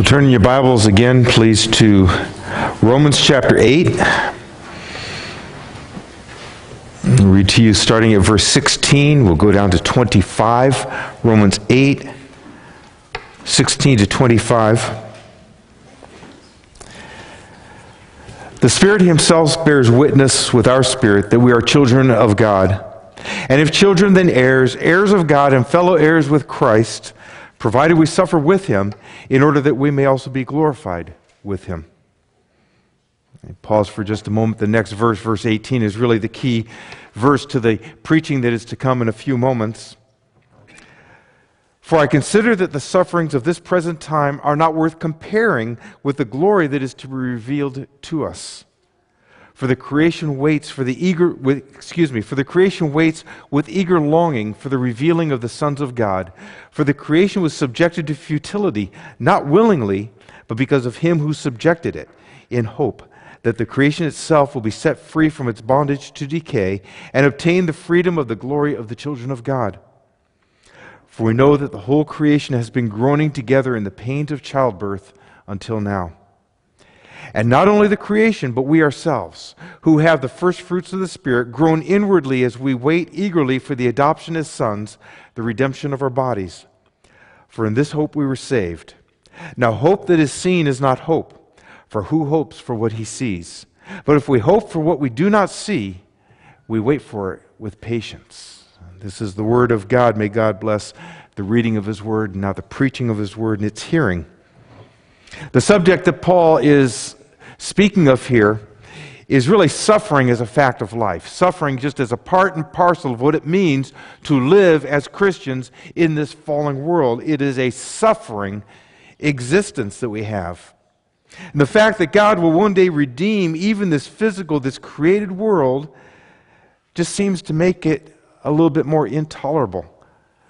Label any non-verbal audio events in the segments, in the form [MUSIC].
Well, turn your Bibles again, please, to Romans chapter 8. I'll read to you starting at verse 16. We'll go down to 25. Romans 8, 16 to 25. The Spirit Himself bears witness with our spirit that we are children of God. And if children, then heirs, heirs of God, and fellow heirs with Christ, provided we suffer with Him, in order that we may also be glorified with Him. pause for just a moment. The next verse, verse 18, is really the key verse to the preaching that is to come in a few moments. For I consider that the sufferings of this present time are not worth comparing with the glory that is to be revealed to us. For the creation waits for the eager with, excuse me, for the creation waits with eager longing for the revealing of the sons of God. For the creation was subjected to futility, not willingly, but because of him who subjected it, in hope that the creation itself will be set free from its bondage to decay and obtain the freedom of the glory of the children of God. For we know that the whole creation has been groaning together in the pains of childbirth until now. And not only the creation, but we ourselves, who have the first fruits of the Spirit, groan inwardly as we wait eagerly for the adoption as sons, the redemption of our bodies. For in this hope we were saved. Now, hope that is seen is not hope, for who hopes for what he sees? But if we hope for what we do not see, we wait for it with patience. This is the word of God. May God bless the reading of his word, and now the preaching of his word and its hearing. The subject that Paul is speaking of here is really suffering as a fact of life. Suffering just as a part and parcel of what it means to live as Christians in this fallen world. It is a suffering existence that we have. And the fact that God will one day redeem even this physical, this created world, just seems to make it a little bit more intolerable.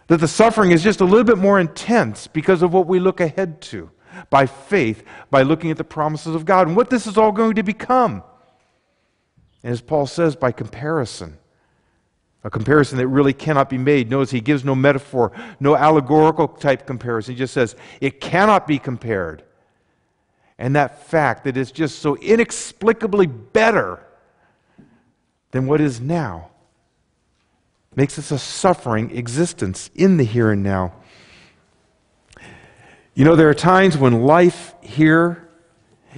That the suffering is just a little bit more intense because of what we look ahead to by faith, by looking at the promises of God and what this is all going to become. And as Paul says, by comparison. A comparison that really cannot be made. Notice he gives no metaphor, no allegorical type comparison. He just says it cannot be compared. And that fact that it's just so inexplicably better than what is now makes us a suffering existence in the here and now. You know, there are times when life here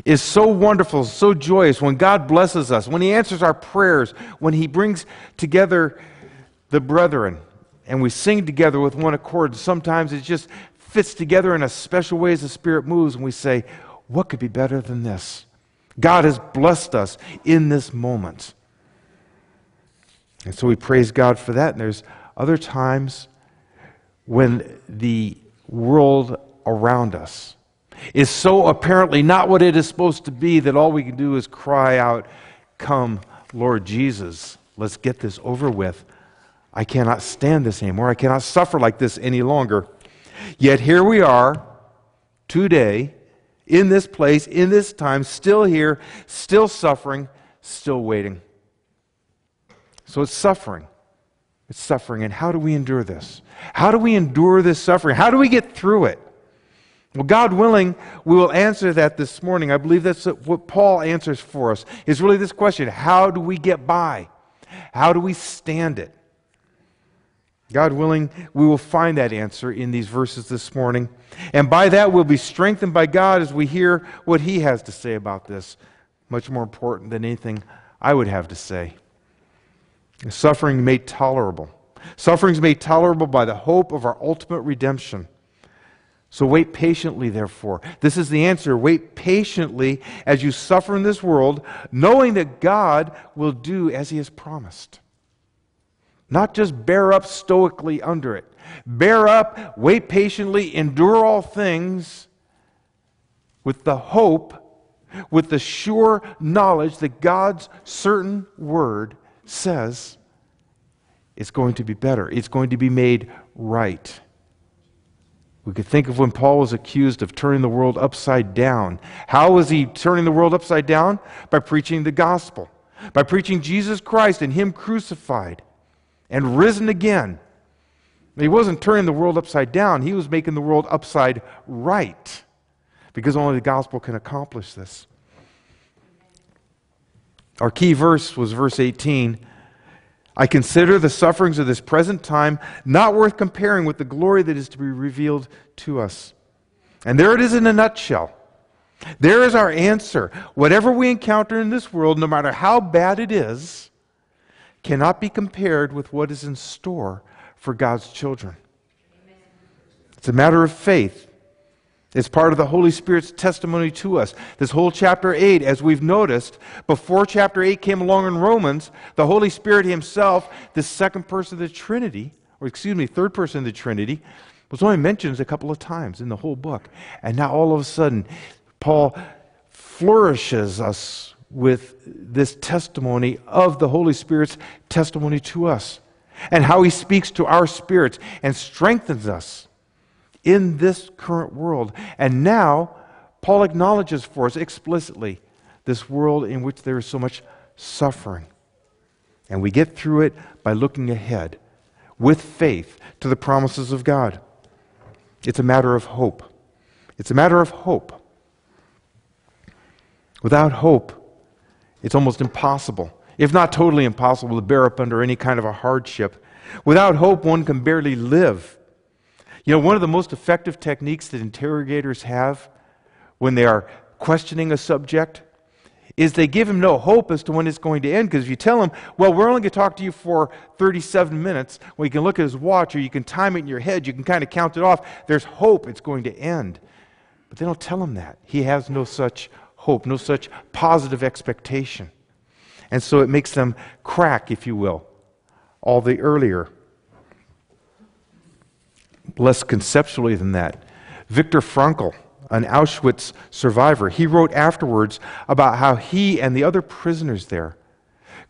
is so wonderful, so joyous, when God blesses us, when He answers our prayers, when He brings together the brethren, and we sing together with one accord. Sometimes it just fits together in a special way as the Spirit moves, and we say, What could be better than this? God has blessed us in this moment. And so we praise God for that. And there's other times when the world around us is so apparently not what it is supposed to be that all we can do is cry out, Come, Lord Jesus, let's get this over with. I cannot stand this anymore. I cannot suffer like this any longer. Yet here we are today, in this place, in this time, still here, still suffering, still waiting. So it's suffering. It's suffering. And how do we endure this? How do we endure this suffering? How do we get through it? Well, God willing, we will answer that this morning. I believe that's what Paul answers for us, is really this question How do we get by? How do we stand it? God willing, we will find that answer in these verses this morning. And by that, we'll be strengthened by God as we hear what He has to say about this. Much more important than anything I would have to say. Suffering made tolerable. Suffering is made tolerable by the hope of our ultimate redemption. So wait patiently, therefore. This is the answer. Wait patiently as you suffer in this world, knowing that God will do as He has promised. Not just bear up stoically under it. Bear up, wait patiently, endure all things with the hope, with the sure knowledge that God's certain word says it's going to be better. It's going to be made right. We could think of when Paul was accused of turning the world upside down. How was he turning the world upside down? By preaching the gospel, by preaching Jesus Christ and Him crucified and risen again. He wasn't turning the world upside down, he was making the world upside right. because only the gospel can accomplish this. Our key verse was verse 18. I consider the sufferings of this present time not worth comparing with the glory that is to be revealed to us. And there it is in a nutshell. There is our answer. Whatever we encounter in this world, no matter how bad it is, cannot be compared with what is in store for God's children. It's a matter of faith. It's part of the Holy Spirit's testimony to us. This whole chapter 8, as we've noticed, before chapter 8 came along in Romans, the Holy Spirit Himself, the second person of the Trinity, or excuse me, third person of the Trinity, was only mentioned a couple of times in the whole book. And now all of a sudden, Paul flourishes us with this testimony of the Holy Spirit's testimony to us and how he speaks to our spirits and strengthens us in this current world. And now, Paul acknowledges for us explicitly this world in which there is so much suffering. And we get through it by looking ahead with faith to the promises of God. It's a matter of hope. It's a matter of hope. Without hope, it's almost impossible, if not totally impossible, to bear up under any kind of a hardship. Without hope, one can barely live. You know, one of the most effective techniques that interrogators have when they are questioning a subject is they give him no hope as to when it's going to end. Because if you tell him, well, we're only going to talk to you for 37 minutes, well, you can look at his watch or you can time it in your head, you can kind of count it off. There's hope it's going to end. But they don't tell him that. He has no such hope, no such positive expectation. And so it makes them crack, if you will, all the earlier. Less conceptually than that, Viktor Frankl, an Auschwitz survivor, he wrote afterwards about how he and the other prisoners there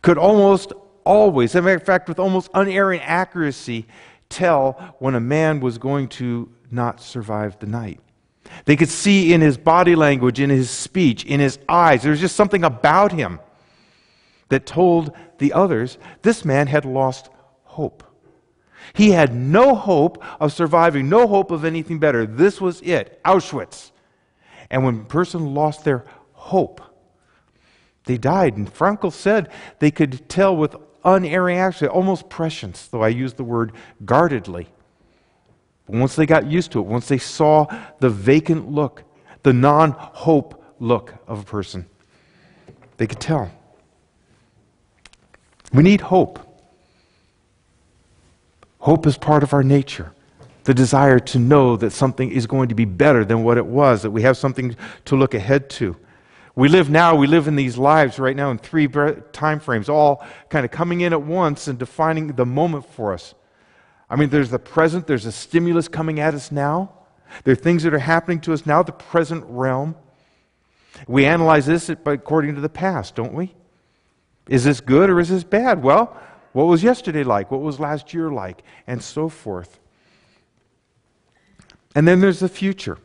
could almost always, of fact, with almost unerring accuracy, tell when a man was going to not survive the night. They could see in his body language, in his speech, in his eyes. There was just something about him that told the others this man had lost hope. He had no hope of surviving, no hope of anything better. This was it Auschwitz. And when a person lost their hope, they died. And Frankl said they could tell with unerring accuracy, almost prescience, though I use the word guardedly, but once they got used to it, once they saw the vacant look, the non hope look of a person, they could tell. We need hope. Hope is part of our nature. The desire to know that something is going to be better than what it was, that we have something to look ahead to. We live now, we live in these lives right now in three time frames, all kind of coming in at once and defining the moment for us. I mean, there's the present, there's a stimulus coming at us now. There are things that are happening to us now, the present realm. We analyze this according to the past, don't we? Is this good or is this bad? Well, what was yesterday like? What was last year like? And so forth. And then there's the future.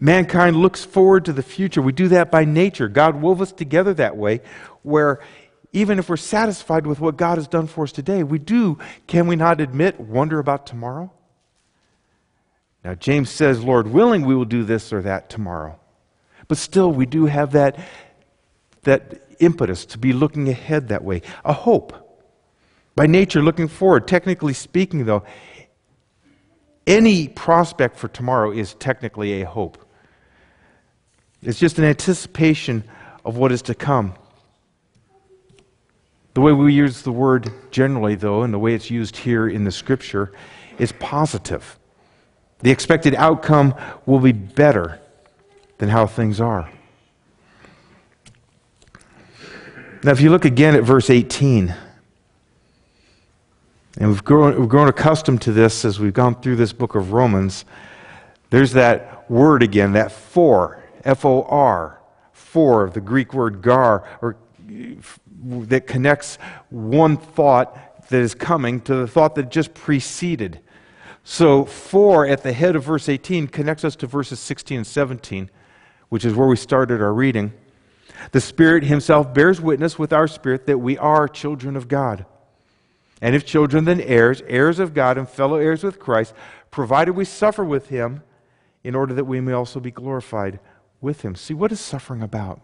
Mankind looks forward to the future. We do that by nature. God wove us together that way, where even if we're satisfied with what God has done for us today, we do, can we not admit, wonder about tomorrow? Now, James says, Lord willing, we will do this or that tomorrow. But still, we do have that, that impetus to be looking ahead that way, a hope. By nature, looking forward. Technically speaking, though, any prospect for tomorrow is technically a hope. It's just an anticipation of what is to come. The way we use the word generally, though, and the way it's used here in the scripture, is positive. The expected outcome will be better than how things are. Now, if you look again at verse 18, and we've grown, we've grown accustomed to this as we've gone through this book of Romans, there's that word again, that for, F O R, for, the Greek word gar, or that connects one thought that is coming to the thought that just preceded. So, for at the head of verse 18 connects us to verses 16 and 17, which is where we started our reading. The Spirit Himself bears witness with our spirit that we are children of God. And if children, then heirs, heirs of God and fellow heirs with Christ, provided we suffer with Him in order that we may also be glorified with him. See, what is suffering about?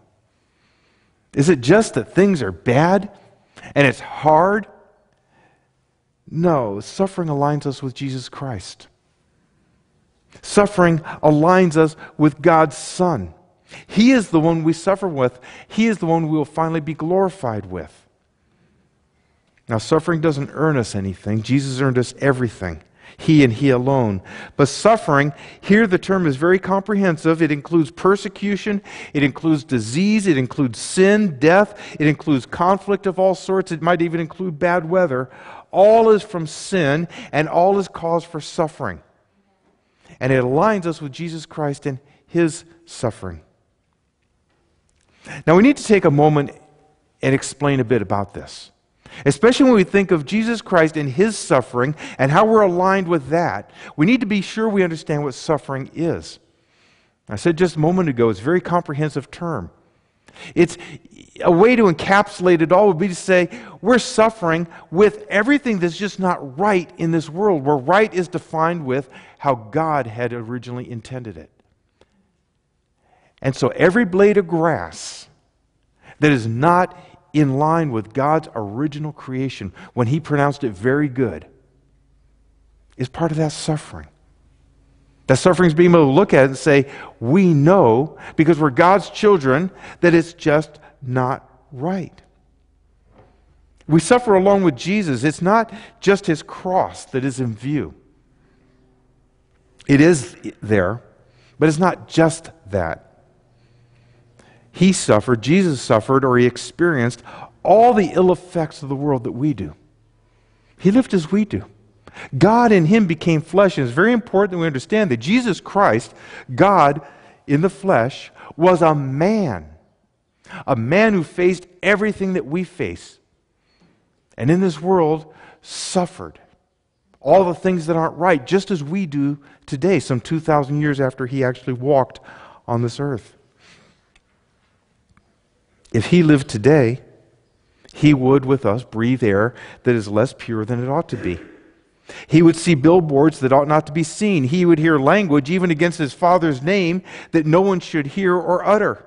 Is it just that things are bad and it's hard? No, suffering aligns us with Jesus Christ. Suffering aligns us with God's Son. He is the one we suffer with, He is the one we will finally be glorified with. Now, suffering doesn't earn us anything, Jesus earned us everything. He and He alone. But suffering, here the term is very comprehensive. It includes persecution, it includes disease, it includes sin, death, it includes conflict of all sorts, it might even include bad weather. All is from sin, and all is cause for suffering. And it aligns us with Jesus Christ and His suffering. Now, we need to take a moment and explain a bit about this. Especially when we think of Jesus Christ and his suffering and how we're aligned with that, we need to be sure we understand what suffering is. I said just a moment ago, it's a very comprehensive term. It's a way to encapsulate it all would be to say we're suffering with everything that's just not right in this world, where right is defined with how God had originally intended it. And so every blade of grass that is not in line with God's original creation when He pronounced it very good is part of that suffering. That suffering is being able to look at it and say, we know, because we're God's children, that it's just not right. We suffer along with Jesus. It's not just his cross that is in view. It is there, but it's not just that he suffered, Jesus suffered, or he experienced all the ill effects of the world that we do. He lived as we do. God in him became flesh. And it's very important that we understand that Jesus Christ, God in the flesh, was a man. A man who faced everything that we face. And in this world, suffered all the things that aren't right, just as we do today, some 2,000 years after he actually walked on this earth. If he lived today, he would, with us, breathe air that is less pure than it ought to be. He would see billboards that ought not to be seen. He would hear language, even against his father's name, that no one should hear or utter.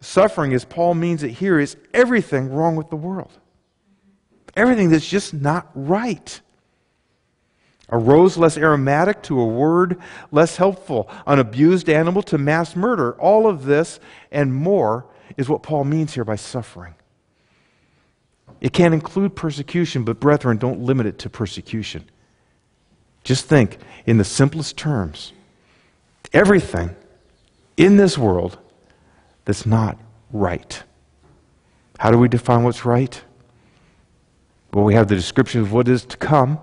Suffering, as Paul means it here, is everything wrong with the world. Everything that's just not right. A rose less aromatic to a word less helpful. An abused animal to mass murder. All of this and more is what Paul means here by suffering. It can include persecution, but brethren, don't limit it to persecution. Just think in the simplest terms everything in this world that's not right. How do we define what's right? Well, we have the description of what is to come.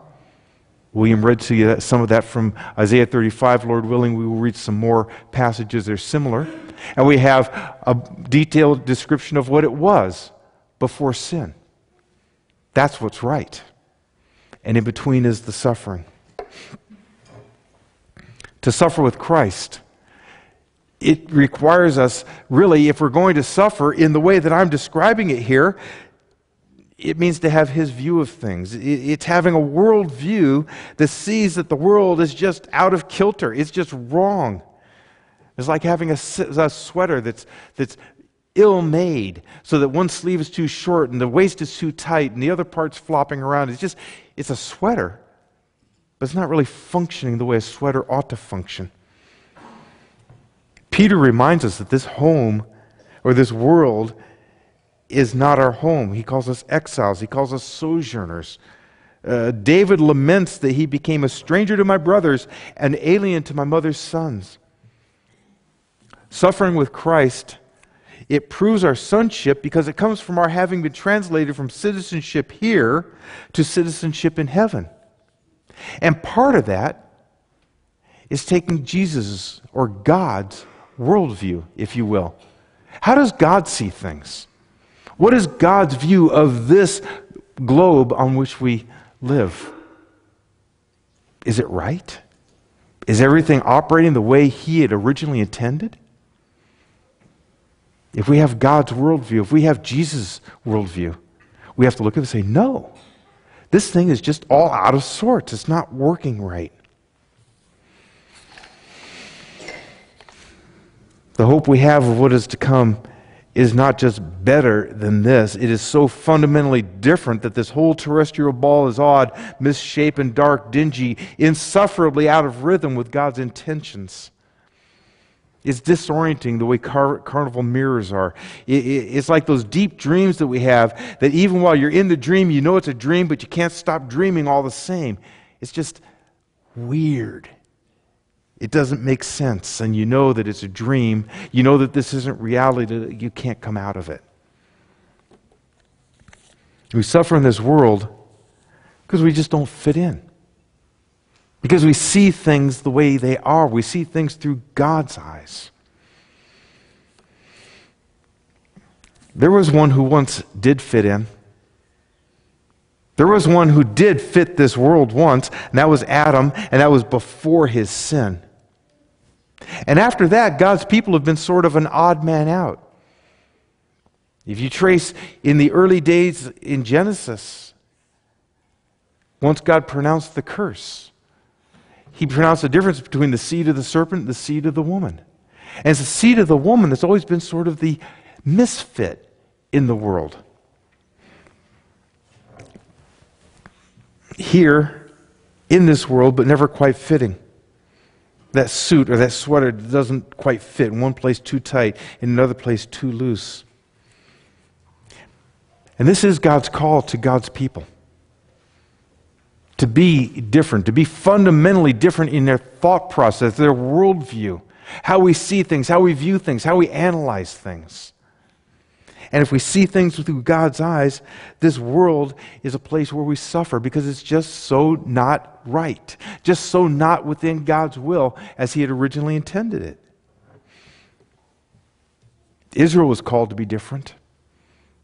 William read to you some of that from Isaiah 35. Lord willing, we will read some more passages that are similar. And we have a detailed description of what it was before sin. That's what's right. And in between is the suffering. To suffer with Christ, it requires us, really, if we're going to suffer in the way that I'm describing it here, it means to have his view of things. It's having a worldview that sees that the world is just out of kilter, it's just wrong. It's like having a, a sweater that's, that's ill made so that one sleeve is too short and the waist is too tight and the other part's flopping around. It's just, it's a sweater, but it's not really functioning the way a sweater ought to function. Peter reminds us that this home or this world is not our home. He calls us exiles, he calls us sojourners. Uh, David laments that he became a stranger to my brothers, an alien to my mother's sons. Suffering with Christ, it proves our sonship because it comes from our having been translated from citizenship here to citizenship in heaven. And part of that is taking Jesus' or God's worldview, if you will. How does God see things? What is God's view of this globe on which we live? Is it right? Is everything operating the way He had originally intended? If we have God's worldview, if we have Jesus' worldview, we have to look at it and say, no, this thing is just all out of sorts. It's not working right. The hope we have of what is to come is not just better than this, it is so fundamentally different that this whole terrestrial ball is odd, misshapen, dark, dingy, insufferably out of rhythm with God's intentions. It's disorienting the way car- carnival mirrors are. It, it, it's like those deep dreams that we have that even while you're in the dream, you know it's a dream, but you can't stop dreaming all the same. It's just weird. It doesn't make sense, and you know that it's a dream. You know that this isn't reality, that you can't come out of it. We suffer in this world because we just don't fit in. Because we see things the way they are, we see things through God's eyes. There was one who once did fit in. There was one who did fit this world once, and that was Adam, and that was before his sin. And after that, God's people have been sort of an odd man out. If you trace in the early days in Genesis, once God pronounced the curse, he pronounced the difference between the seed of the serpent and the seed of the woman. And it's the seed of the woman that's always been sort of the misfit in the world. Here, in this world, but never quite fitting that suit or that sweater doesn't quite fit. In one place too tight, in another place too loose. And this is God's call to God's people to be different, to be fundamentally different in their thought process, their worldview, how we see things, how we view things, how we analyze things. And if we see things through God's eyes, this world is a place where we suffer because it's just so not right, just so not within God's will as He had originally intended it. Israel was called to be different.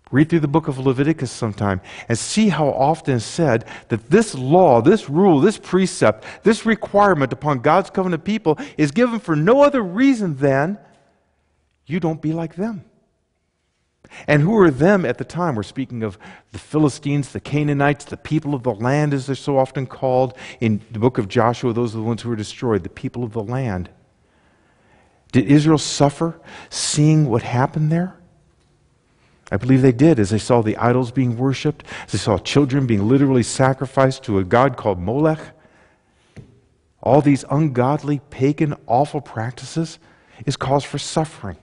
Read through the book of Leviticus sometime and see how often it's said that this law, this rule, this precept, this requirement upon God's covenant people is given for no other reason than you don't be like them. And who are them at the time? We're speaking of the Philistines, the Canaanites, the people of the land, as they're so often called. In the book of Joshua, those are the ones who were destroyed, the people of the land. Did Israel suffer seeing what happened there? I believe they did as they saw the idols being worshiped, as they saw children being literally sacrificed to a god called Molech. All these ungodly, pagan, awful practices is cause for suffering.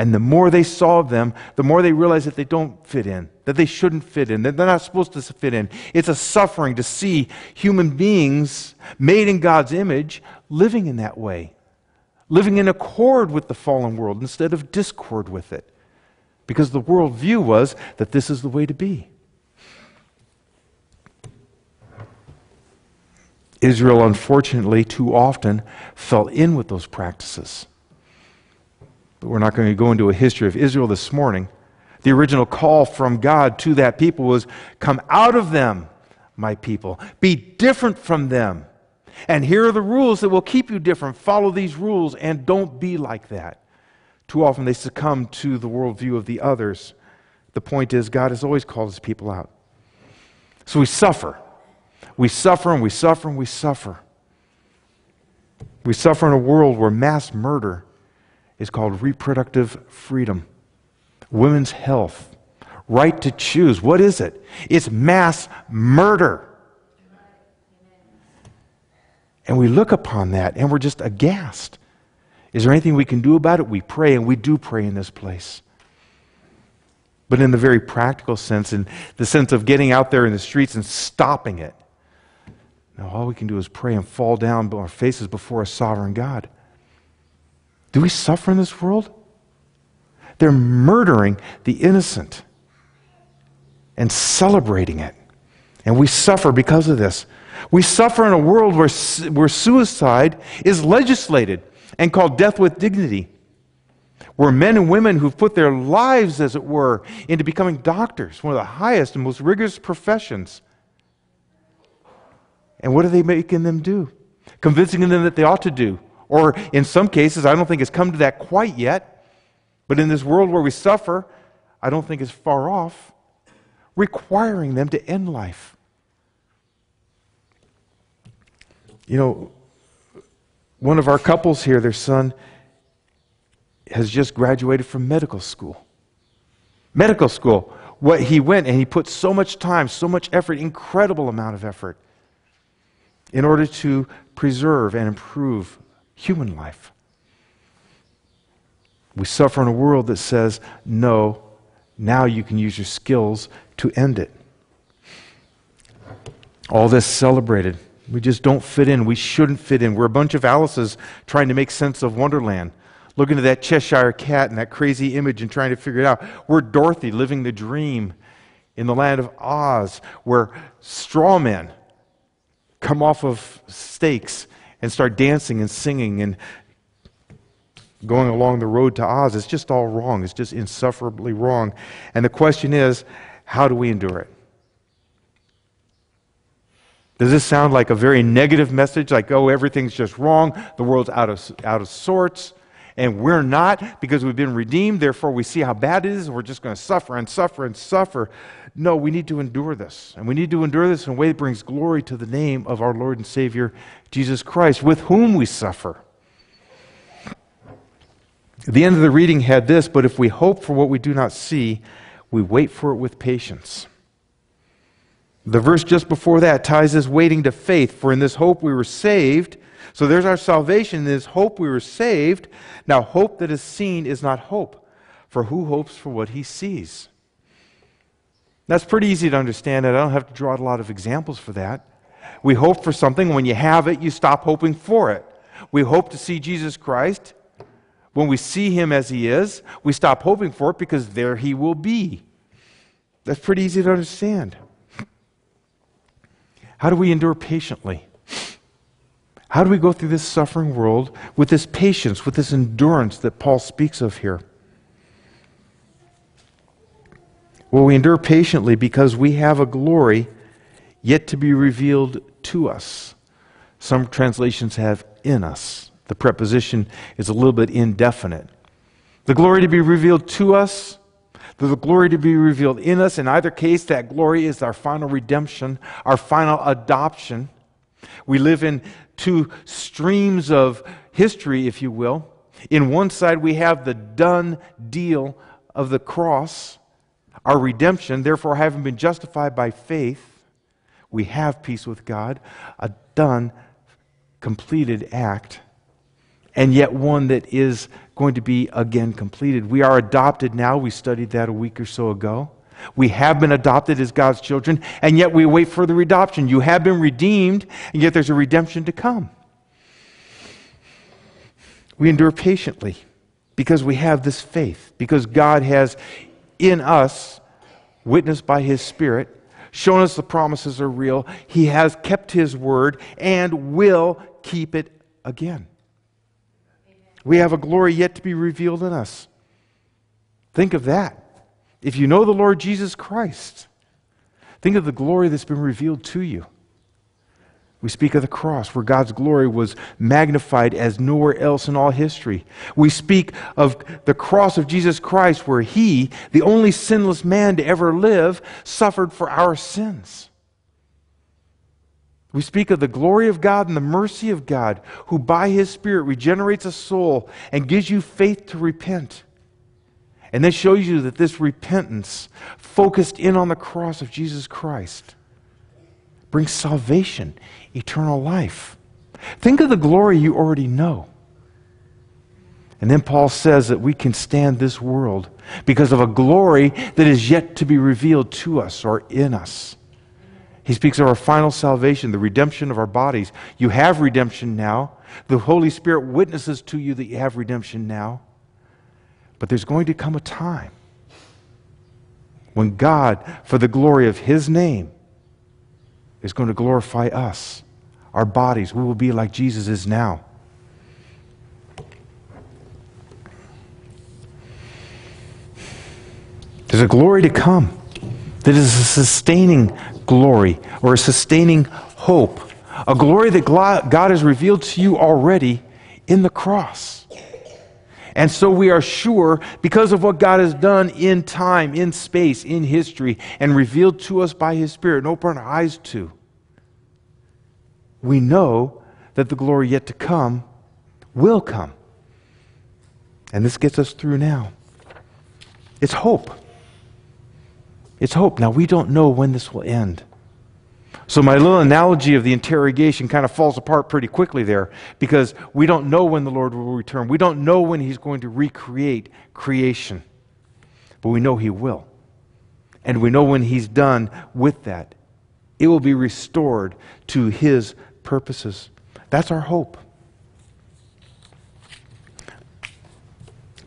And the more they saw them, the more they realized that they don't fit in, that they shouldn't fit in, that they're not supposed to fit in. It's a suffering to see human beings made in God's image living in that way, living in accord with the fallen world instead of discord with it. Because the worldview was that this is the way to be. Israel, unfortunately, too often fell in with those practices. But we're not going to go into a history of Israel this morning. The original call from God to that people was Come out of them, my people. Be different from them. And here are the rules that will keep you different. Follow these rules and don't be like that. Too often they succumb to the worldview of the others. The point is, God has always called his people out. So we suffer. We suffer and we suffer and we suffer. We suffer in a world where mass murder is called reproductive freedom, women's health, right to choose. What is it? It's mass murder. And we look upon that and we're just aghast. Is there anything we can do about it? We pray, and we do pray in this place. But in the very practical sense, in the sense of getting out there in the streets and stopping it, now all we can do is pray and fall down on our faces before a sovereign God. Do we suffer in this world? They're murdering the innocent and celebrating it. And we suffer because of this. We suffer in a world where, where suicide is legislated and called death with dignity. Where men and women who've put their lives, as it were, into becoming doctors, one of the highest and most rigorous professions. And what are they making them do? Convincing them that they ought to do or in some cases, I don't think it's come to that quite yet, but in this world where we suffer, I don't think it's far off, requiring them to end life. You know, one of our couples here, their son, has just graduated from medical school. Medical school. What he went and he put so much time, so much effort, incredible amount of effort in order to preserve and improve human life. We suffer in a world that says, no, now you can use your skills to end it. All this celebrated. We just don't fit in. We shouldn't fit in. We're a bunch of Alice's trying to make sense of Wonderland, looking at that Cheshire cat and that crazy image and trying to figure it out. We're Dorothy living the dream in the land of Oz, where straw men come off of stakes and start dancing and singing and going along the road to Oz. It's just all wrong. It's just insufferably wrong. And the question is, how do we endure it? Does this sound like a very negative message, like, oh, everything's just wrong, the world's out of, out of sorts, and we're not because we've been redeemed, therefore we see how bad it is, we're just going to suffer and suffer and suffer. No, we need to endure this. And we need to endure this in a way that brings glory to the name of our Lord and Savior, Jesus Christ, with whom we suffer. The end of the reading had this, but if we hope for what we do not see, we wait for it with patience. The verse just before that ties this waiting to faith. For in this hope we were saved. So there's our salvation. In this hope we were saved. Now, hope that is seen is not hope. For who hopes for what he sees? That's pretty easy to understand. and I don't have to draw a lot of examples for that. We hope for something. When you have it, you stop hoping for it. We hope to see Jesus Christ. When we see him as he is, we stop hoping for it because there he will be. That's pretty easy to understand. How do we endure patiently? How do we go through this suffering world with this patience, with this endurance that Paul speaks of here? Well, we endure patiently because we have a glory yet to be revealed to us. Some translations have in us. The preposition is a little bit indefinite. The glory to be revealed to us the glory to be revealed in us. In either case, that glory is our final redemption, our final adoption. We live in two streams of history, if you will. In one side, we have the done deal of the cross, our redemption. Therefore, having been justified by faith, we have peace with God, a done, completed act and yet one that is going to be again completed. We are adopted now. We studied that a week or so ago. We have been adopted as God's children, and yet we wait for the redemption. You have been redeemed, and yet there's a redemption to come. We endure patiently because we have this faith, because God has in us, witnessed by His Spirit, shown us the promises are real. He has kept His word and will keep it again. We have a glory yet to be revealed in us. Think of that. If you know the Lord Jesus Christ, think of the glory that's been revealed to you. We speak of the cross, where God's glory was magnified as nowhere else in all history. We speak of the cross of Jesus Christ, where He, the only sinless man to ever live, suffered for our sins. We speak of the glory of God and the mercy of God, who by His Spirit regenerates a soul and gives you faith to repent. And this shows you that this repentance, focused in on the cross of Jesus Christ, brings salvation, eternal life. Think of the glory you already know. And then Paul says that we can stand this world because of a glory that is yet to be revealed to us or in us. He speaks of our final salvation, the redemption of our bodies. You have redemption now. The Holy Spirit witnesses to you that you have redemption now. But there's going to come a time when God, for the glory of His name, is going to glorify us, our bodies. We will be like Jesus is now. There's a glory to come that is a sustaining glory or a sustaining hope, a glory that God has revealed to you already in the cross. And so we are sure, because of what God has done in time, in space, in history, and revealed to us by His Spirit and opened our eyes to, we know that the glory yet to come will come. And this gets us through now. It's hope. It's hope. Now, we don't know when this will end. So, my little analogy of the interrogation kind of falls apart pretty quickly there because we don't know when the Lord will return. We don't know when He's going to recreate creation, but we know He will. And we know when He's done with that, it will be restored to His purposes. That's our hope.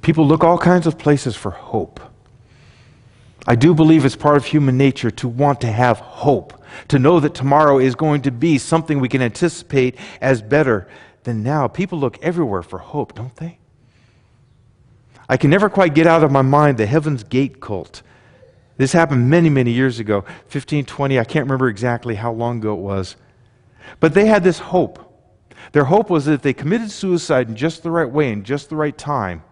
People look all kinds of places for hope. I do believe it's part of human nature to want to have hope, to know that tomorrow is going to be something we can anticipate as better than now. People look everywhere for hope, don't they? I can never quite get out of my mind the Heaven's Gate cult. This happened many, many years ago 15, 20, I can't remember exactly how long ago it was. But they had this hope. Their hope was that if they committed suicide in just the right way, in just the right time,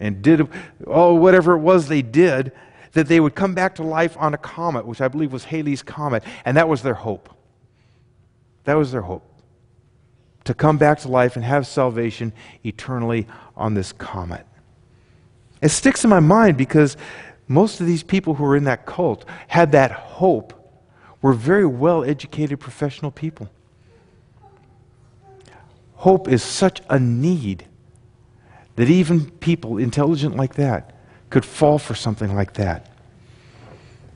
and did oh whatever it was they did, that they would come back to life on a comet, which I believe was Halley's Comet, and that was their hope. That was their hope. To come back to life and have salvation eternally on this comet. It sticks in my mind because most of these people who were in that cult had that hope, were very well educated professional people. Hope is such a need that even people intelligent like that could fall for something like that.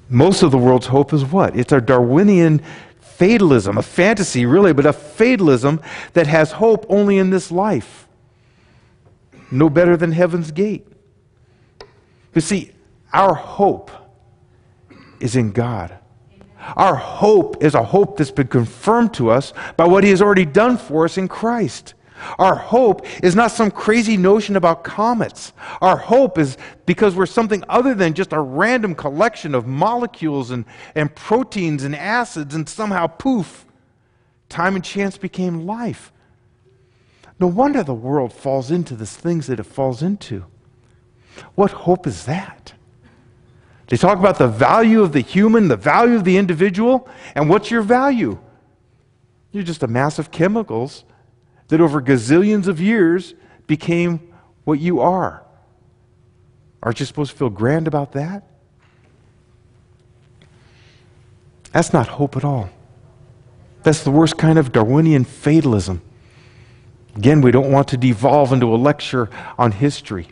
Most of the world's hope is what? It's a Darwinian fatalism, a fantasy really, but a fatalism that has hope only in this life. No better than heaven's gate. But see, our hope is in God. Our hope is a hope that's been confirmed to us by what He has already done for us in Christ. Our hope is not some crazy notion about comets. Our hope is because we're something other than just a random collection of molecules and, and proteins and acids, and somehow, poof, time and chance became life. No wonder the world falls into the things that it falls into. What hope is that? They talk about the value of the human, the value of the individual, and what's your value? You're just a mass of chemicals that over gazillions of years became what you are. Aren't you supposed to feel grand about that? That's not hope at all. That's the worst kind of Darwinian fatalism. Again, we don't want to devolve into a lecture on history.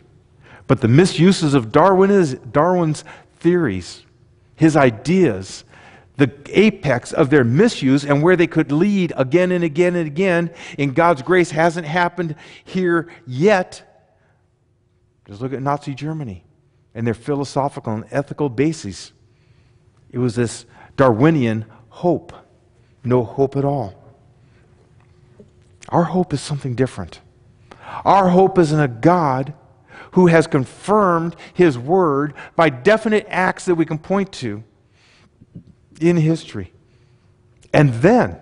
But the misuses of Darwin's theories, his ideas, the apex of their misuse and where they could lead again and again and again in God's grace hasn't happened here yet. Just look at Nazi Germany and their philosophical and ethical bases. It was this Darwinian hope, no hope at all. Our hope is something different. Our hope is in a God who has confirmed his word by definite acts that we can point to in history. And then,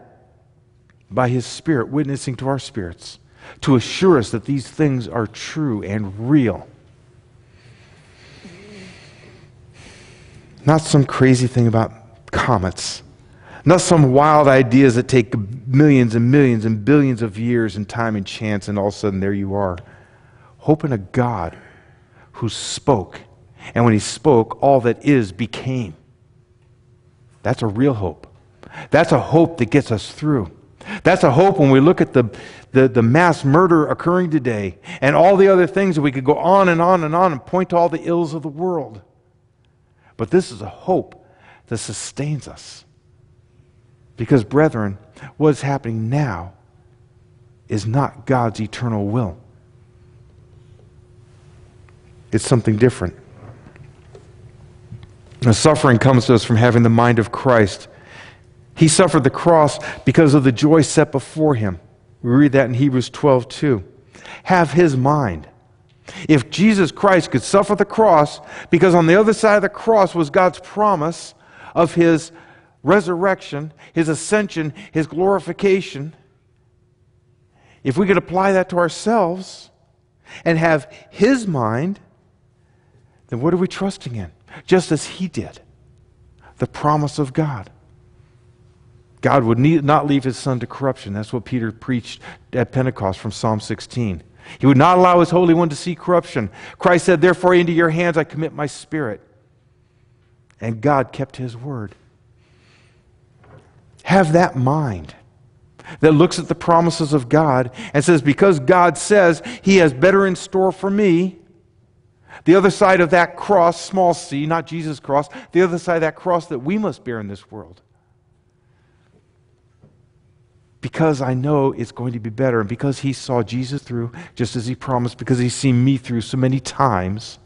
by His Spirit, witnessing to our spirits to assure us that these things are true and real. Not some crazy thing about comets. Not some wild ideas that take millions and millions and billions of years and time and chance, and all of a sudden there you are. Hope in a God who spoke. And when he spoke, all that is became. That's a real hope. That's a hope that gets us through. That's a hope when we look at the, the, the, mass murder occurring today and all the other things that we could go on and on and on and point to all the ills of the world. But this is a hope that sustains us. Because, brethren, what's happening now is not God's eternal will, it's something different. The suffering comes to us from having the mind of Christ. He suffered the cross because of the joy set before him. We read that in Hebrews 12 2. Have his mind. If Jesus Christ could suffer the cross, because on the other side of the cross was God's promise of his resurrection, his ascension, his glorification, if we could apply that to ourselves and have his mind, then what are we trusting in? Just as he did. The promise of God. God would need, not leave his son to corruption. That's what Peter preached at Pentecost from Psalm 16. He would not allow his Holy One to see corruption. Christ said, Therefore, into your hands I commit my spirit. And God kept his word. Have that mind that looks at the promises of God and says, Because God says he has better in store for me, the other side of that cross, small c, not Jesus' cross, the other side of that cross that we must bear in this world. Because I know it's going to be better, and because he saw Jesus through, just as he promised, because he's seen me through so many times,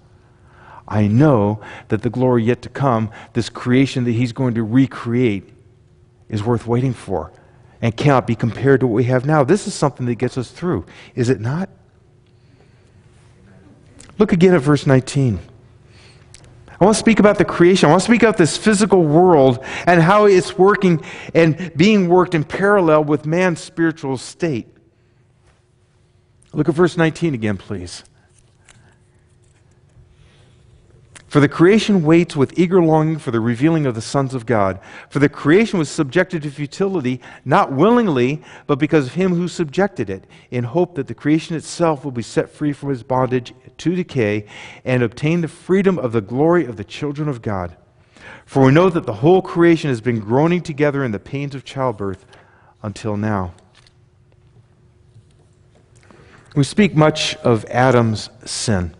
I know that the glory yet to come, this creation that he's going to recreate, is worth waiting for and cannot be compared to what we have now. This is something that gets us through, is it not? Look again at verse 19. I want to speak about the creation. I want to speak about this physical world and how it's working and being worked in parallel with man's spiritual state. Look at verse 19 again, please. For the creation waits with eager longing for the revealing of the sons of God. For the creation was subjected to futility, not willingly, but because of him who subjected it, in hope that the creation itself will be set free from its bondage to decay and obtain the freedom of the glory of the children of God. For we know that the whole creation has been groaning together in the pains of childbirth until now. We speak much of Adam's sin.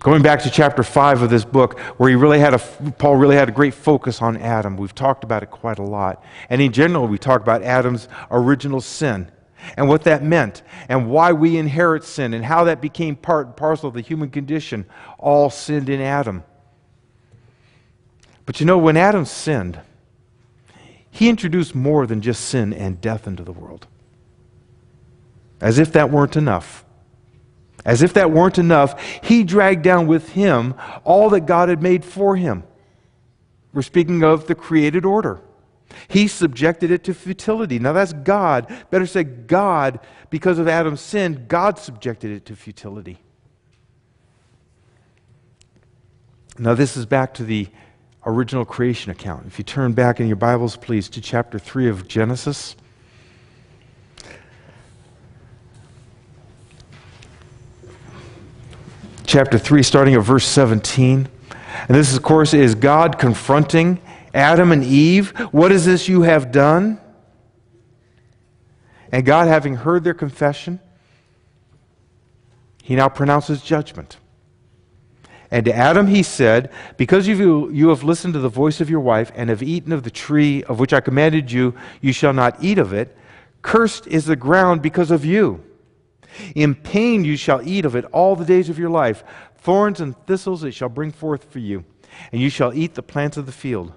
Going back to chapter 5 of this book, where he really had a, Paul really had a great focus on Adam. We've talked about it quite a lot. And in general, we talk about Adam's original sin and what that meant and why we inherit sin and how that became part and parcel of the human condition. All sinned in Adam. But you know, when Adam sinned, he introduced more than just sin and death into the world. As if that weren't enough. As if that weren't enough, he dragged down with him all that God had made for him. We're speaking of the created order. He subjected it to futility. Now that's God. Better say God, because of Adam's sin, God subjected it to futility. Now this is back to the original creation account. If you turn back in your Bibles, please, to chapter 3 of Genesis. Chapter 3, starting at verse 17. And this, of course, is God confronting Adam and Eve. What is this you have done? And God, having heard their confession, he now pronounces judgment. And to Adam he said, Because you, you have listened to the voice of your wife and have eaten of the tree of which I commanded you, you shall not eat of it. Cursed is the ground because of you. In pain you shall eat of it all the days of your life. Thorns and thistles it shall bring forth for you, and you shall eat the plants of the field.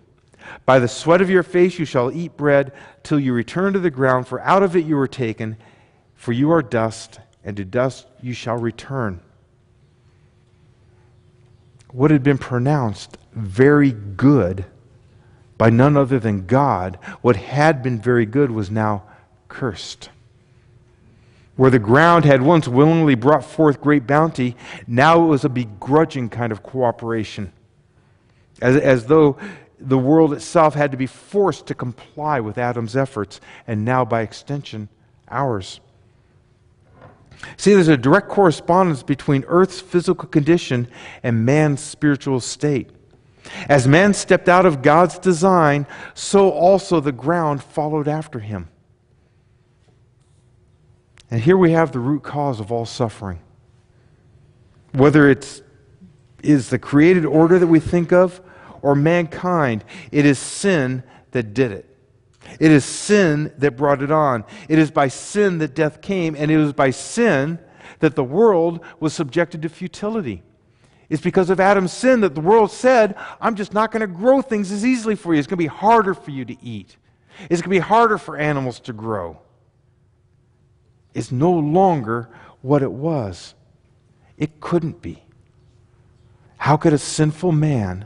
By the sweat of your face you shall eat bread till you return to the ground, for out of it you were taken, for you are dust, and to dust you shall return. What had been pronounced very good by none other than God, what had been very good was now cursed. Where the ground had once willingly brought forth great bounty, now it was a begrudging kind of cooperation, as, as though the world itself had to be forced to comply with Adam's efforts, and now, by extension, ours. See, there's a direct correspondence between Earth's physical condition and man's spiritual state. As man stepped out of God's design, so also the ground followed after him. And here we have the root cause of all suffering. Whether it is the created order that we think of or mankind, it is sin that did it. It is sin that brought it on. It is by sin that death came, and it was by sin that the world was subjected to futility. It's because of Adam's sin that the world said, I'm just not going to grow things as easily for you. It's going to be harder for you to eat. It's going to be harder for animals to grow is no longer what it was. It couldn't be. How could a sinful man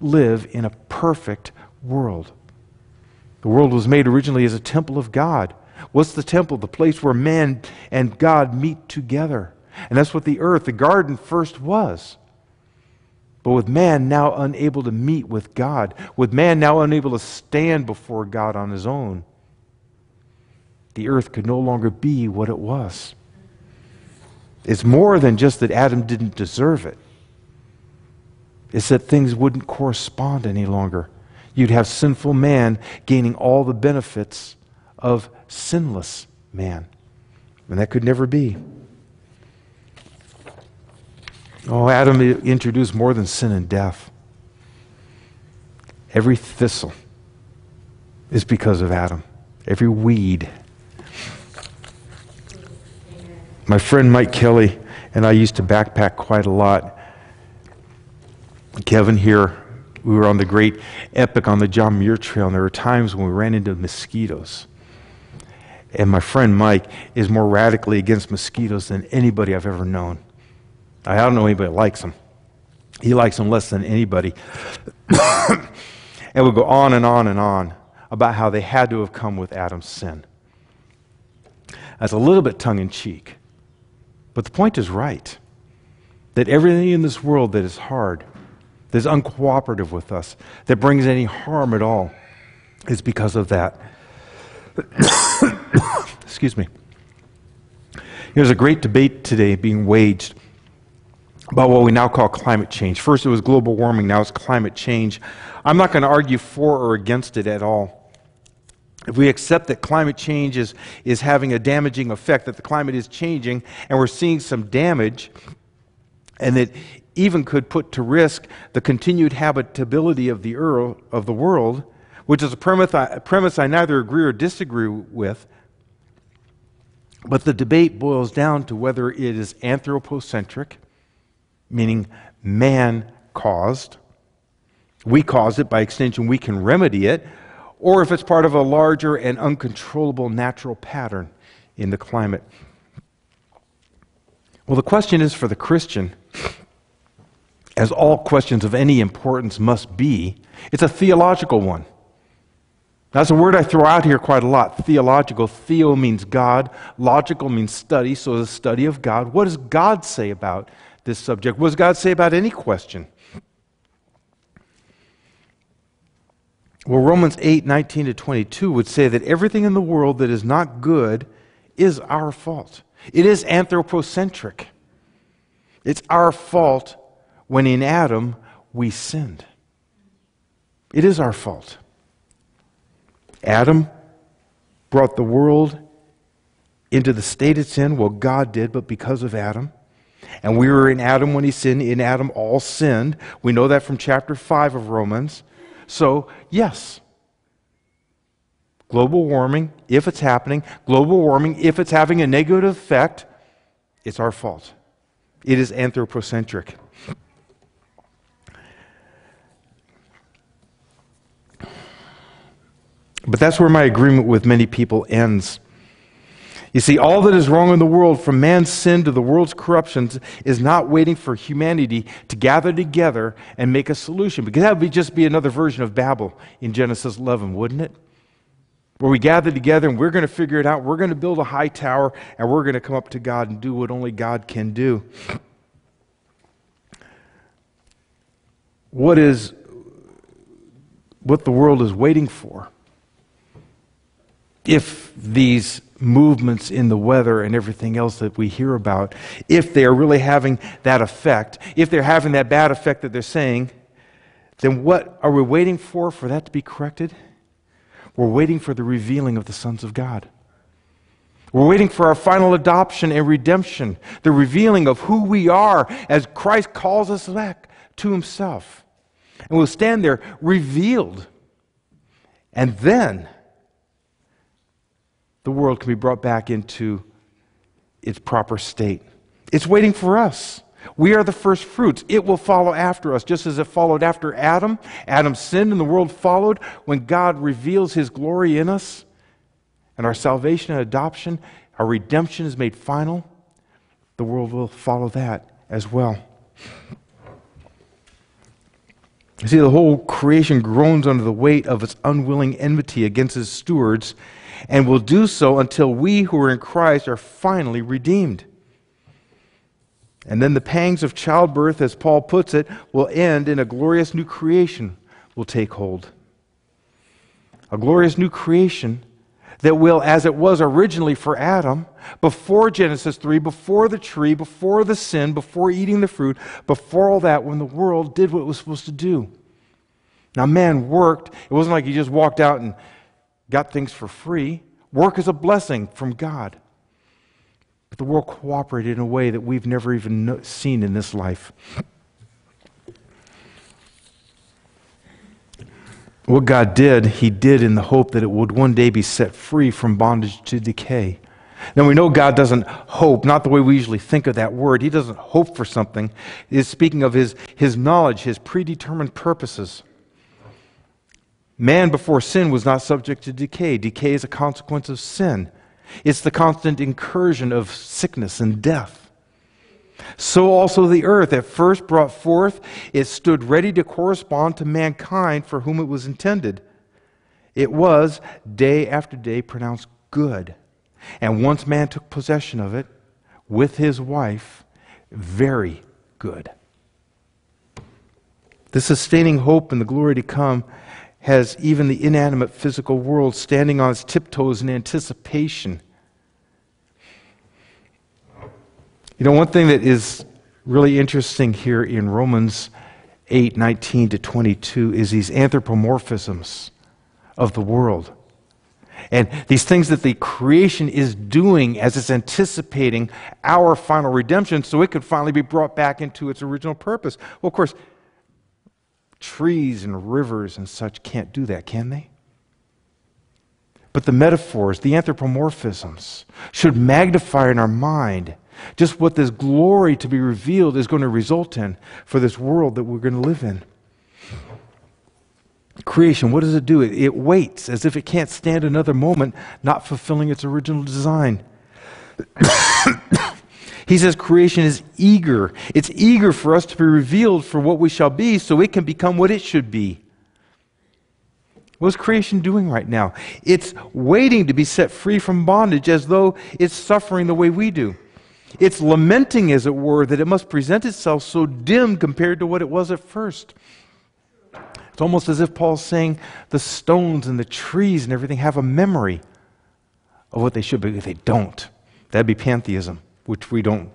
live in a perfect world? The world was made originally as a temple of God. What's the temple? The place where man and God meet together. And that's what the earth, the garden, first was. But with man now unable to meet with God, with man now unable to stand before God on his own, the earth could no longer be what it was. It's more than just that Adam didn't deserve it. It's that things wouldn't correspond any longer. You'd have sinful man gaining all the benefits of sinless man. And that could never be. Oh, Adam introduced more than sin and death. Every thistle is because of Adam, every weed. My friend Mike Kelly and I used to backpack quite a lot. Kevin here, we were on the great epic on the John Muir Trail, and there were times when we ran into mosquitoes. And my friend Mike is more radically against mosquitoes than anybody I've ever known. I don't know anybody that likes them. He likes them less than anybody. [COUGHS] and we go on and on and on about how they had to have come with Adam's sin. That's a little bit tongue in cheek. But the point is right that everything in this world that is hard, that is uncooperative with us, that brings any harm at all, is because of that. [COUGHS] Excuse me. There's a great debate today being waged about what we now call climate change. First, it was global warming, now it's climate change. I'm not going to argue for or against it at all. If we accept that climate change is, is having a damaging effect, that the climate is changing, and we're seeing some damage, and that even could put to risk the continued habitability of the, earth, of the world, which is a premise I, premise I neither agree or disagree with, but the debate boils down to whether it is anthropocentric, meaning man caused. We caused it, by extension, we can remedy it, or if it's part of a larger and uncontrollable natural pattern in the climate. Well, the question is for the Christian, as all questions of any importance must be, it's a theological one. That's a word I throw out here quite a lot. Theological. Theo means God. Logical means study. So the study of God. What does God say about this subject? What does God say about any question? Well, Romans 8, 19 to 22 would say that everything in the world that is not good is our fault. It is anthropocentric. It's our fault when in Adam we sinned. It is our fault. Adam brought the world into the state it's in. Well, God did, but because of Adam. And we were in Adam when he sinned. In Adam, all sinned. We know that from chapter 5 of Romans. So, yes, global warming, if it's happening, global warming, if it's having a negative effect, it's our fault. It is anthropocentric. But that's where my agreement with many people ends. You see, all that is wrong in the world, from man's sin to the world's corruptions, is not waiting for humanity to gather together and make a solution. Because that would be just be another version of Babel in Genesis 11, wouldn't it? Where we gather together and we're going to figure it out. We're going to build a high tower and we're going to come up to God and do what only God can do. What is what the world is waiting for if these movements in the weather and everything else that we hear about, if they are really having that effect, if they're having that bad effect that they're saying, then what are we waiting for for that to be corrected? We're waiting for the revealing of the sons of God. We're waiting for our final adoption and redemption, the revealing of who we are as Christ calls us back to himself. And we'll stand there revealed. And then the world can be brought back into its proper state. It's waiting for us. We are the first fruits. It will follow after us, just as it followed after Adam. Adam sinned and the world followed. When God reveals his glory in us and our salvation and adoption, our redemption is made final, the world will follow that as well. You see, the whole creation groans under the weight of its unwilling enmity against its stewards and will do so until we who are in Christ are finally redeemed. And then the pangs of childbirth, as Paul puts it, will end and a glorious new creation will take hold. A glorious new creation that will, as it was originally for Adam, before Genesis 3, before the tree, before the sin, before eating the fruit, before all that, when the world did what it was supposed to do. Now, man worked. It wasn't like he just walked out and got things for free. Work is a blessing from God. But the world cooperated in a way that we've never even seen in this life. What God did, He did in the hope that it would one day be set free from bondage to decay. Now we know God doesn't hope, not the way we usually think of that word. He doesn't hope for something. He's speaking of his, his knowledge, his predetermined purposes. Man before sin was not subject to decay. Decay is a consequence of sin. It's the constant incursion of sickness and death. So also the earth, at first brought forth, it stood ready to correspond to mankind for whom it was intended. It was, day after day, pronounced good. And once man took possession of it, with his wife, very good. The sustaining hope and the glory to come has even the inanimate physical world standing on its tiptoes in anticipation You know, one thing that is really interesting here in Romans 8 19 to 22 is these anthropomorphisms of the world. And these things that the creation is doing as it's anticipating our final redemption so it could finally be brought back into its original purpose. Well, of course, trees and rivers and such can't do that, can they? But the metaphors, the anthropomorphisms, should magnify in our mind just what this glory to be revealed is going to result in for this world that we're going to live in. Creation, what does it do? It, it waits as if it can't stand another moment, not fulfilling its original design. [COUGHS] he says creation is eager. It's eager for us to be revealed for what we shall be so it can become what it should be. What's creation doing right now? It's waiting to be set free from bondage as though it's suffering the way we do. It's lamenting, as it were, that it must present itself so dim compared to what it was at first. It's almost as if Paul's saying the stones and the trees and everything have a memory of what they should be. If they don't, that'd be pantheism, which we don't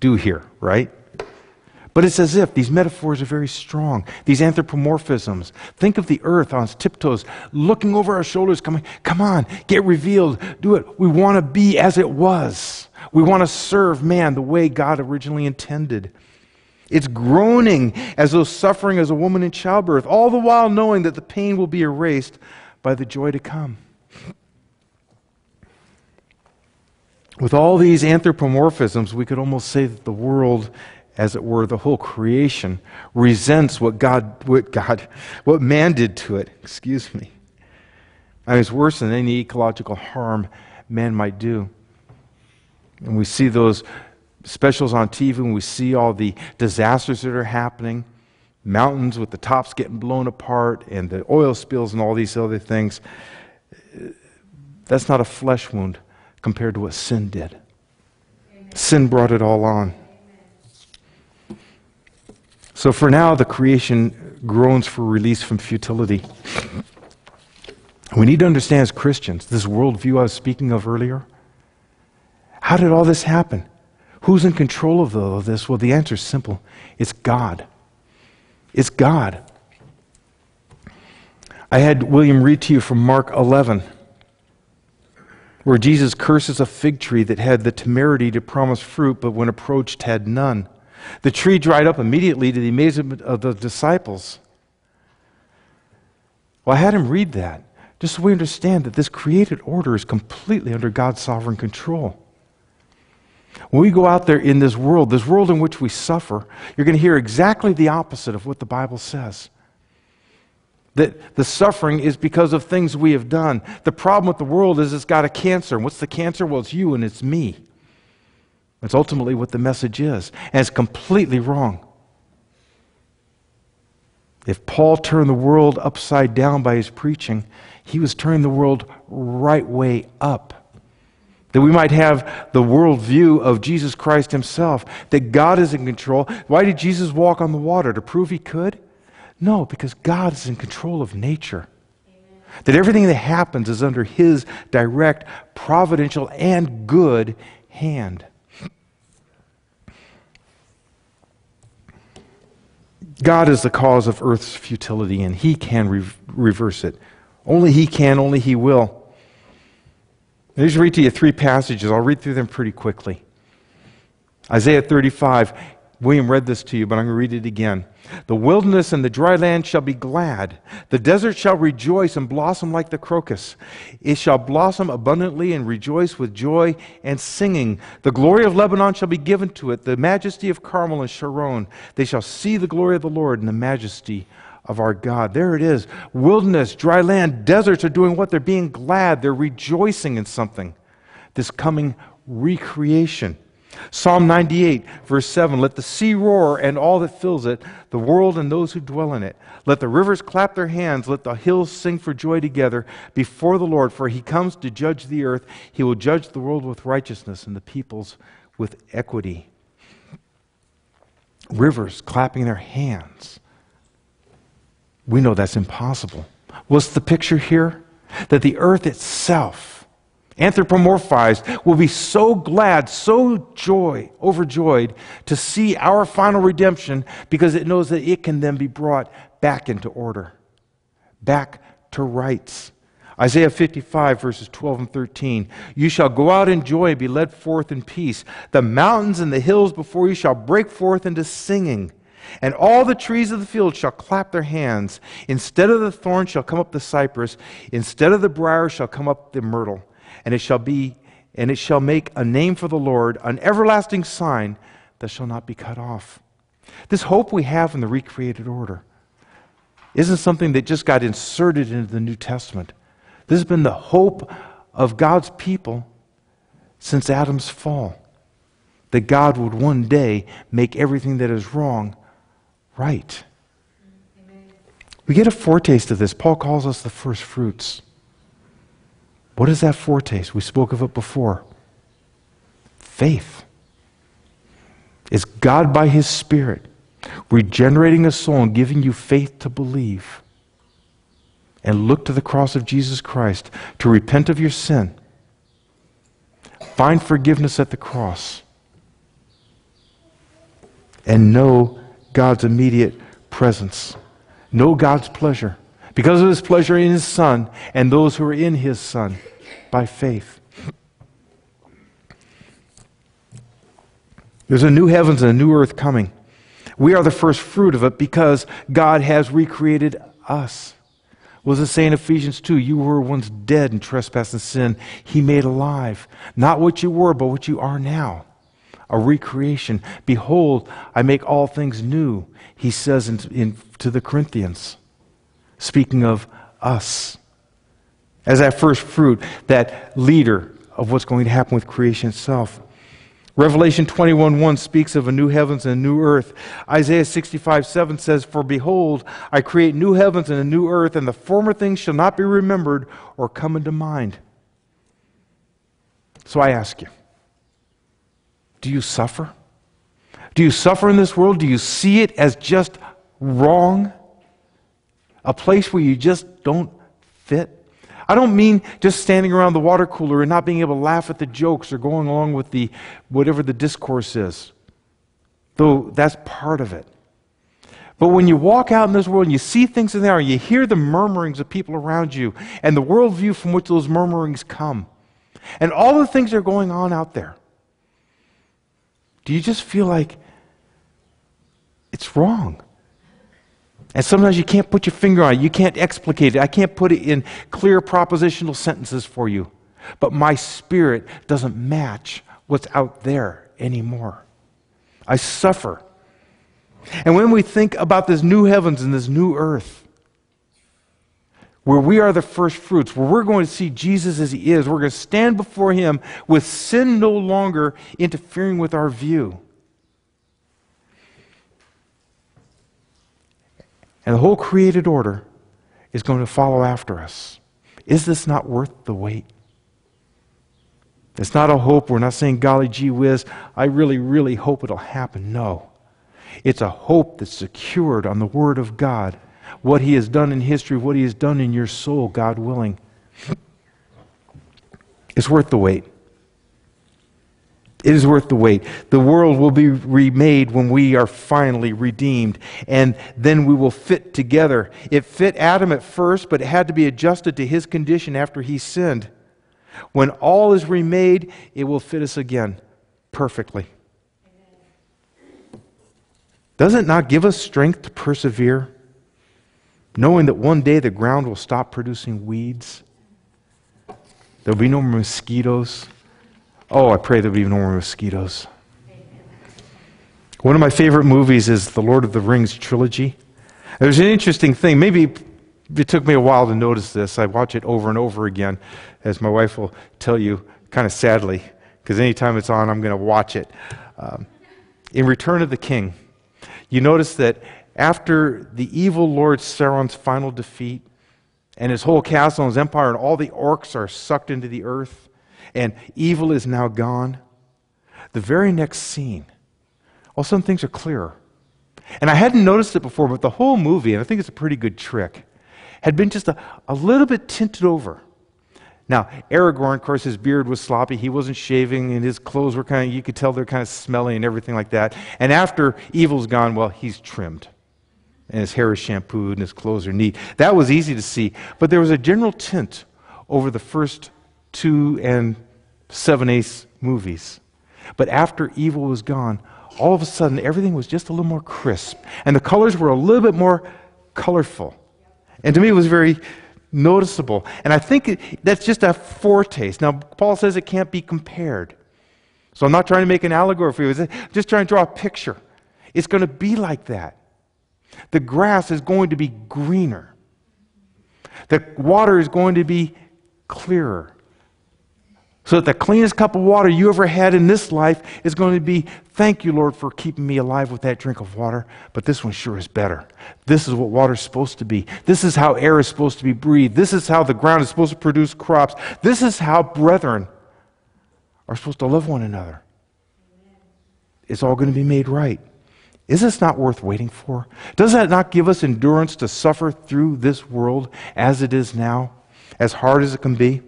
do here, right? But it's as if these metaphors are very strong, these anthropomorphisms. Think of the earth on its tiptoes, looking over our shoulders, coming, come on, get revealed, do it. We want to be as it was. We want to serve man the way God originally intended. It's groaning as though suffering as a woman in childbirth, all the while knowing that the pain will be erased by the joy to come. With all these anthropomorphisms, we could almost say that the world as it were, the whole creation resents what God, what God, what man did to it. Excuse me. I mean, it's worse than any ecological harm man might do. And we see those specials on TV, and we see all the disasters that are happening mountains with the tops getting blown apart, and the oil spills, and all these other things. That's not a flesh wound compared to what sin did. Amen. Sin brought it all on. So for now, the creation groans for release from futility. We need to understand as Christians this worldview I was speaking of earlier. How did all this happen? Who's in control of all of this? Well, the answer is simple it's God. It's God. I had William read to you from Mark 11, where Jesus curses a fig tree that had the temerity to promise fruit, but when approached had none. The tree dried up immediately to the amazement of the disciples. Well, I had him read that just so we understand that this created order is completely under God's sovereign control. When we go out there in this world, this world in which we suffer, you're going to hear exactly the opposite of what the Bible says. That the suffering is because of things we have done. The problem with the world is it's got a cancer. And what's the cancer? Well, it's you and it's me. That's ultimately what the message is. And it's completely wrong. If Paul turned the world upside down by his preaching, he was turning the world right way up. That we might have the worldview of Jesus Christ himself, that God is in control. Why did Jesus walk on the water? To prove he could? No, because God is in control of nature. That everything that happens is under His direct, providential, and good hand. God is the cause of earth's futility, and He can re- reverse it. Only He can, only He will. I just read to you three passages. I'll read through them pretty quickly. Isaiah 35. William read this to you, but I'm going to read it again. The wilderness and the dry land shall be glad. The desert shall rejoice and blossom like the crocus. It shall blossom abundantly and rejoice with joy and singing. The glory of Lebanon shall be given to it, the majesty of Carmel and Sharon. They shall see the glory of the Lord and the majesty of our God. There it is. Wilderness, dry land, deserts are doing what? They're being glad. They're rejoicing in something. This coming recreation. Psalm 98, verse 7 Let the sea roar and all that fills it, the world and those who dwell in it. Let the rivers clap their hands, let the hills sing for joy together before the Lord, for he comes to judge the earth. He will judge the world with righteousness and the peoples with equity. Rivers clapping their hands. We know that's impossible. What's the picture here? That the earth itself anthropomorphized, will be so glad, so joy, overjoyed to see our final redemption because it knows that it can then be brought back into order, back to rights. Isaiah 55, verses 12 and 13. You shall go out in joy, and be led forth in peace. The mountains and the hills before you shall break forth into singing. And all the trees of the field shall clap their hands. Instead of the thorn shall come up the cypress. Instead of the brier shall come up the myrtle and it shall be and it shall make a name for the Lord, an everlasting sign that shall not be cut off. This hope we have in the recreated order isn't something that just got inserted into the New Testament. This has been the hope of God's people since Adam's fall. That God would one day make everything that is wrong right. We get a foretaste of this. Paul calls us the first fruits. What is that foretaste? We spoke of it before. Faith. It's God by His Spirit regenerating a soul and giving you faith to believe. And look to the cross of Jesus Christ to repent of your sin. Find forgiveness at the cross. And know God's immediate presence. Know God's pleasure because of his pleasure in his Son and those who are in his Son by faith. There's a new heavens and a new earth coming. We are the first fruit of it because God has recreated us. Does it say in Ephesians 2? You were once dead in trespass and sin. He made alive. Not what you were, but what you are now. A recreation. Behold, I make all things new, he says in, in, to the Corinthians speaking of us. As that first fruit, that leader of what's going to happen with creation itself. Revelation 21 1 speaks of a new heavens and a new earth. Isaiah 65 7 says, For behold, I create new heavens and a new earth, and the former things shall not be remembered or come into mind. So I ask you, do you suffer? Do you suffer in this world? Do you see it as just wrong? a place where you just don't fit. I don't mean just standing around the water cooler and not being able to laugh at the jokes or going along with the whatever the discourse is. Though that's part of it. But when you walk out in this world and you see things in there and you hear the murmurings of people around you and the worldview from which those murmurings come, and all the things that are going on out there, do you just feel like it's wrong? And sometimes you can't put your finger on it. You can't explicate it. I can't put it in clear propositional sentences for you. But my spirit doesn't match what's out there anymore. I suffer. And when we think about this new heavens and this new earth, where we are the first fruits, where we're going to see Jesus as he is, we're going to stand before him with sin no longer interfering with our view. And the whole created order is going to follow after us. Is this not worth the wait? It's not a hope. We're not saying, golly gee whiz, I really, really hope it'll happen. No. It's a hope that's secured on the Word of God, what He has done in history, what He has done in your soul, God willing. It's worth the wait. It is worth the wait. The world will be remade when we are finally redeemed, and then we will fit together. It fit Adam at first, but it had to be adjusted to his condition after he sinned. When all is remade, it will fit us again perfectly. Does it not give us strength to persevere, knowing that one day the ground will stop producing weeds? There'll be no more mosquitoes. Oh, I pray there'll be no more mosquitoes. One of my favorite movies is the Lord of the Rings trilogy. There's an interesting thing. Maybe it took me a while to notice this. I watch it over and over again, as my wife will tell you, kind of sadly, because anytime it's on, I'm going to watch it. Um, in Return of the King, you notice that after the evil Lord Sauron's final defeat, and his whole castle and his empire and all the orcs are sucked into the earth, and evil is now gone. The very next scene, all of a sudden things are clearer. And I hadn't noticed it before, but the whole movie, and I think it's a pretty good trick, had been just a, a little bit tinted over. Now, Aragorn, of course, his beard was sloppy. He wasn't shaving, and his clothes were kind of, you could tell they're kind of smelly and everything like that. And after evil's gone, well, he's trimmed and his hair is shampooed and his clothes are neat. That was easy to see. But there was a general tint over the first two and seven eighths movies. But after evil was gone, all of a sudden everything was just a little more crisp. And the colors were a little bit more colorful. And to me, it was very noticeable. And I think that's just a foretaste. Now, Paul says it can't be compared. So I'm not trying to make an allegory for you, I'm just trying to draw a picture. It's going to be like that. The grass is going to be greener. The water is going to be clearer. So that the cleanest cup of water you ever had in this life is going to be, thank you, Lord, for keeping me alive with that drink of water. But this one sure is better. This is what water is supposed to be. This is how air is supposed to be breathed. This is how the ground is supposed to produce crops. This is how brethren are supposed to love one another. It's all going to be made right. Is this not worth waiting for? Does that not give us endurance to suffer through this world as it is now, as hard as it can be?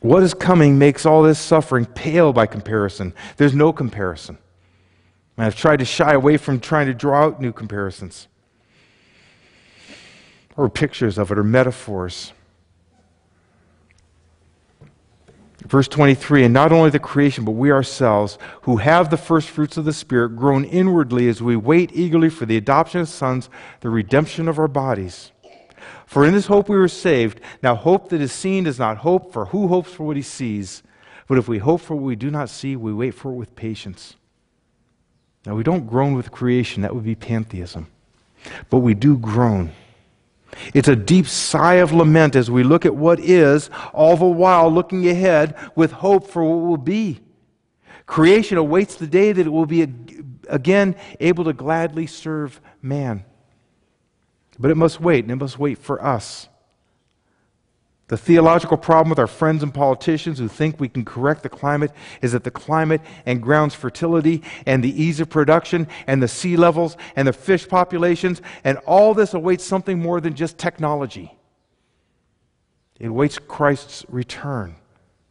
What is coming makes all this suffering pale by comparison. There's no comparison. And I've tried to shy away from trying to draw out new comparisons or pictures of it or metaphors. Verse 23 And not only the creation, but we ourselves, who have the first fruits of the Spirit, groan inwardly as we wait eagerly for the adoption of sons, the redemption of our bodies. For in this hope we were saved. Now, hope that is seen is not hope, for who hopes for what he sees? But if we hope for what we do not see, we wait for it with patience. Now, we don't groan with creation, that would be pantheism. But we do groan it's a deep sigh of lament as we look at what is, all the while looking ahead with hope for what will be. Creation awaits the day that it will be again able to gladly serve man. But it must wait, and it must wait for us. The theological problem with our friends and politicians who think we can correct the climate is that the climate and ground's fertility and the ease of production and the sea levels and the fish populations and all this awaits something more than just technology. It awaits Christ's return.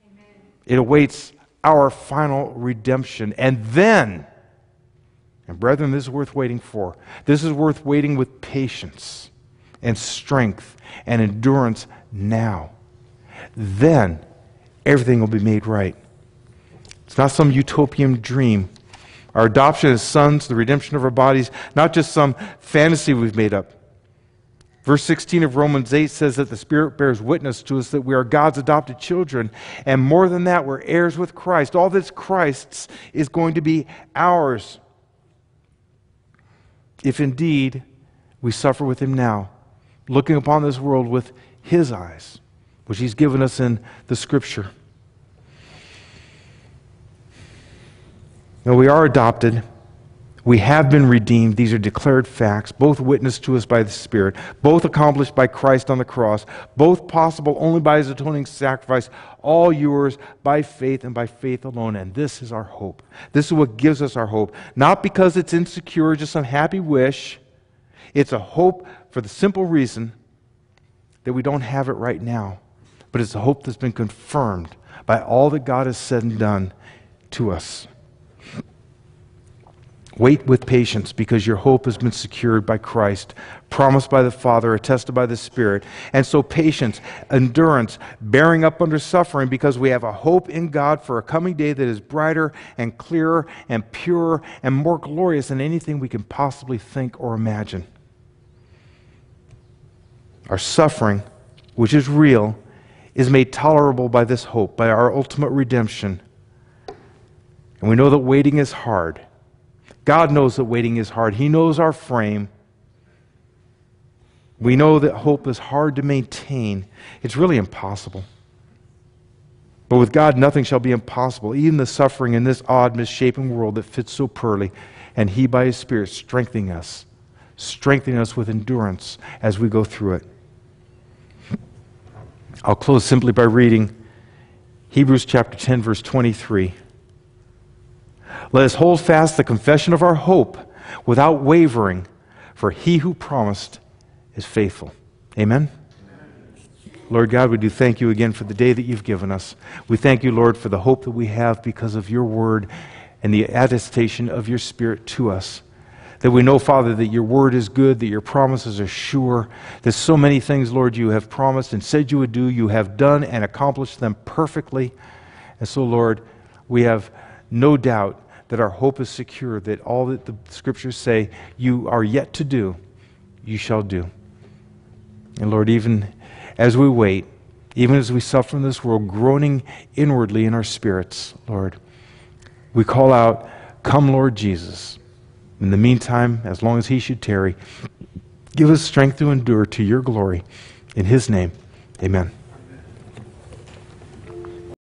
Amen. It awaits our final redemption. And then, and brethren, this is worth waiting for. This is worth waiting with patience and strength and endurance now. Then everything will be made right. It's not some utopian dream. Our adoption as sons, the redemption of our bodies, not just some fantasy we've made up. Verse 16 of Romans 8 says that the Spirit bears witness to us that we are God's adopted children. And more than that, we're heirs with Christ. All that's Christ's is going to be ours. If indeed we suffer with Him now, looking upon this world with His eyes, which He's given us in the Scripture. Now, we are adopted. We have been redeemed. These are declared facts, both witnessed to us by the Spirit, both accomplished by Christ on the cross, both possible only by His atoning sacrifice, all yours by faith and by faith alone. And this is our hope. This is what gives us our hope. Not because it's insecure, just some happy wish. It's a hope for the simple reason that we don't have it right now, but it's a hope that's been confirmed by all that God has said and done to us. Wait with patience because your hope has been secured by Christ, promised by the Father, attested by the Spirit. And so, patience, endurance, bearing up under suffering because we have a hope in God for a coming day that is brighter and clearer and purer and more glorious than anything we can possibly think or imagine. Our suffering, which is real, is made tolerable by this hope, by our ultimate redemption. And we know that waiting is hard. God knows that waiting is hard. He knows our frame. We know that hope is hard to maintain. It's really impossible. But with God, nothing shall be impossible, even the suffering in this odd, misshapen world that fits so poorly. And He, by His Spirit, strengthening us, strengthening us with endurance as we go through it. I'll close simply by reading Hebrews chapter 10, verse 23. Let us hold fast the confession of our hope without wavering, for he who promised is faithful. Amen. Lord God, we do thank you again for the day that you've given us. We thank you, Lord, for the hope that we have because of your word and the attestation of your spirit to us. That we know, Father, that your word is good, that your promises are sure. that so many things, Lord, you have promised and said you would do. You have done and accomplished them perfectly. And so, Lord, we have no doubt that our hope is secure, that all that the scriptures say you are yet to do, you shall do. And Lord, even as we wait, even as we suffer in this world, groaning inwardly in our spirits, Lord, we call out, Come, Lord Jesus. In the meantime, as long as He should tarry, give us strength to endure to your glory. In His name, amen.